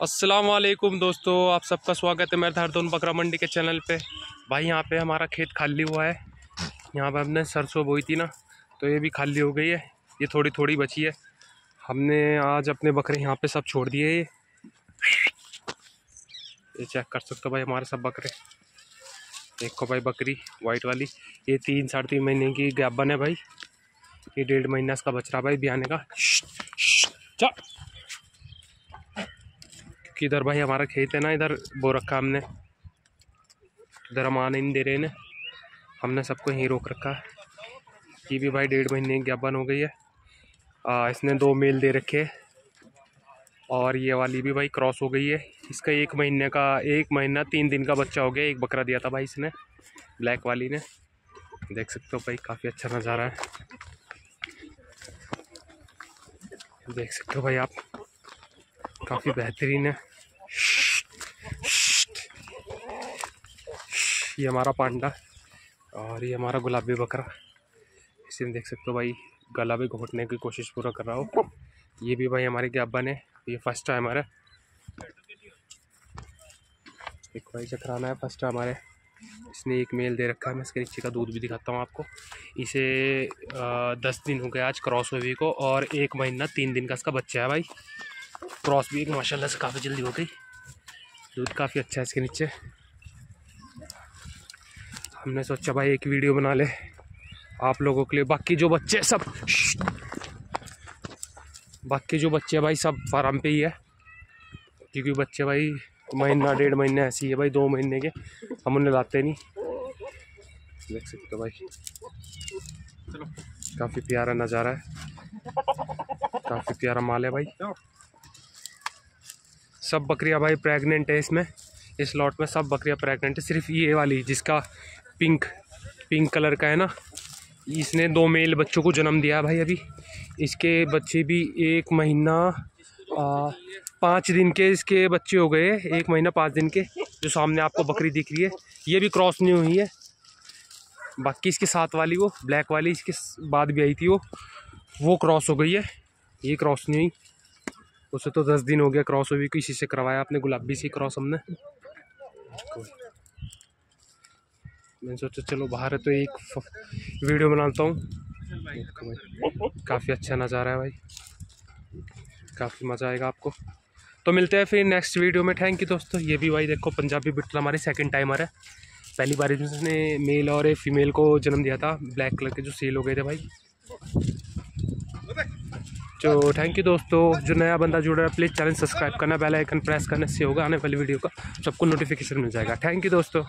अस्सलाम वालेकुम दोस्तों, आप सबका स्वागत है मेरे धारदोन बकरा मंडी के चैनल पे। भाई, यहाँ पे हमारा खेत खाली हुआ है। यहाँ पे हमने सरसों बोई थी ना तो ये भी खाली हो गई है। ये थोड़ी थोड़ी बची है। हमने आज अपने बकरे यहाँ पे सब छोड़ दिए ये ये चेक कर सकते हो भाई हमारे सब बकरे। देखो भाई बकरी वाइट वाली। ये तीन साढ़े तीन महीने की गैबन है भाई। ये डेढ़ महीना इसका बच रहा भाई बिहाने का। चल कि इधर भाई हमारा खेत है ना इधर बो रखा हमने। इधर हम आने नहीं दे रहे हैं। हमने सबको यहीं रोक रखा है। ये भी भाई डेढ़ महीने की ज्ञापन हो गई है। आ, इसने दो मेल दे रखे और ये वाली भी भाई क्रॉस हो गई है। इसका एक महीने का एक महीना तीन दिन का बच्चा हो गया। एक बकरा दिया था भाई इसने ब्लैक वाली ने। देख सकते हो भाई काफ़ी अच्छा नज़ारा है। देख सकते हो भाई आप। काफ़ी बेहतरीन है। ये हमारा पांडा और ये हमारा गुलाबी बकरा। इसे देख सकते हो भाई गला भी घोटने की कोशिश पूरा कर रहा हो। ये भी भाई हमारे ज्ञापन है ये फ़र्स्ट टाइम हमारा। एक भाई चक्राना है फ़र्स्ट टाइम हमारे। इसने एक मेल दे रखा है मैं इसके नीचे का दूध भी दिखाता हूँ आपको। इसे आ, दस दिन हो गए आज क्रॉस हुए को और एक महीना तीन दिन का इसका बच्चा है भाई। क्रॉस भी एक माशाल्लाह से काफ़ी जल्दी हो गई। दूध काफ़ी अच्छा है इसके नीचे। हमने सोचा भाई एक वीडियो बना ले आप लोगों के लिए। बाकी जो बच्चे सब बाकी जो बच्चे भाई सब फार्म पे ही है। क्योंकि बच्चे भाई महीना डेढ़ महीने ऐसी है भाई दो महीने के। हम उन्हें लाते नहीं। देख सकते हो भाई। चलो। काफ़ी प्यारा नज़ारा है। काफ़ी प्यारा माल है भाई। सब बकरियाँ भाई प्रेग्नेंट है इसमें। इस लॉट में सब बकरियाँ प्रेग्नेंट है। सिर्फ़ ये वाली जिसका पिंक पिंक कलर का है ना? इसने दो मेल बच्चों को जन्म दिया भाई अभी। इसके बच्चे भी एक महीना पाँच दिन के इसके बच्चे हो गए। एक महीना पाँच दिन के, जो सामने आपको बकरी दिख रही है। ये भी क्रॉस नहीं हुई है। बाकी इसके साथ वाली वो, ब्लैक वाली इसके बाद भी आई थी वो। वो क्रॉस हो गई है। ये क्रॉस नहीं हुई। उसे तो दस दिन हो गया क्रॉस हुई, किसी से करवाया आपने, गुलाबी से क्रॉस हमने। मैंने सोचा चलो बाहर है तो एक वीडियो बनाता हूँ। काफ़ी अच्छा नज़ारा है भाई। काफ़ी मज़ा आएगा आपको। तो मिलते हैं फिर नेक्स्ट वीडियो में। थैंक यू दोस्तों। ये भी भाई देखो, पंजाबी बिटल हमारे सेकंड टाइमर है। पहली बार इसने मेल और फीमेल को जन्म दिया था। ब्लैक कलर के जो सेल हो गए थे भाई। तो थैंक यू दोस्तों। जो नया बंदा जुड़ रहा है प्लीज़ चैनल सब्सक्राइब करना बेल आइकन प्रेस करने से होगा आने वाली वीडियो का। सबको नोटिफिकेशन मिल जाएगा। थैंक यू दोस्तों।